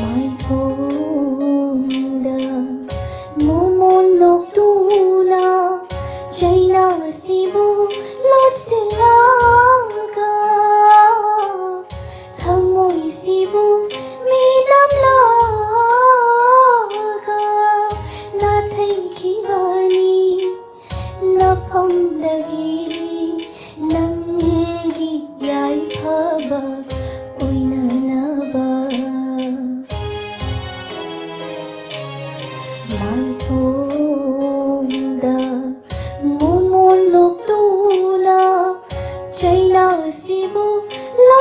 mai thonda momon lok tu na chay na sì chaina lót lot la.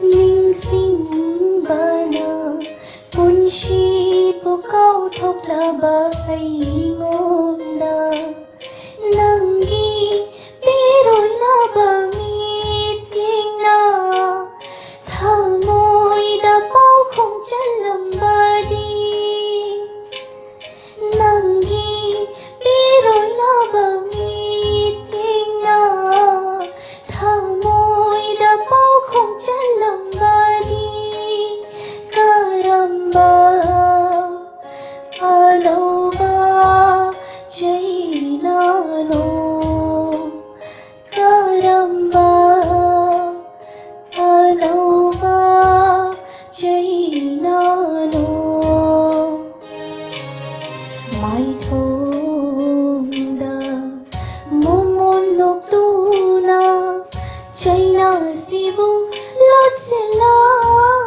닝싱 바나 본시 보카우 톡라바이 possible, lots and love.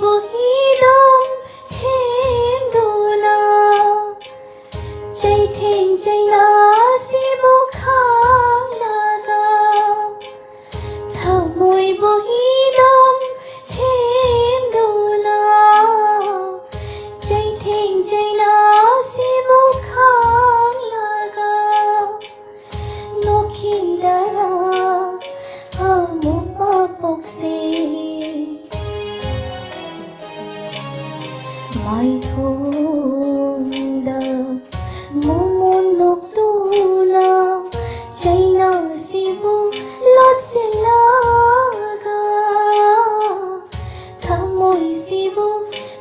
buidom thêm đủ na chay thêm chay na si bu khang na ga thảo mùi buidom thêm đủ na chay thêm chay na mai thonda mumunokduna chaina sibu lotselaga kamoi sibu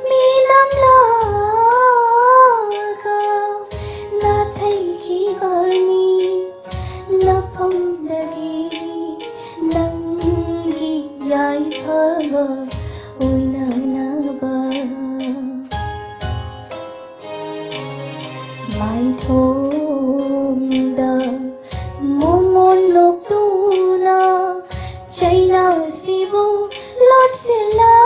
minam laga na thai ki bani na phamdagi nang gi yai phama still love.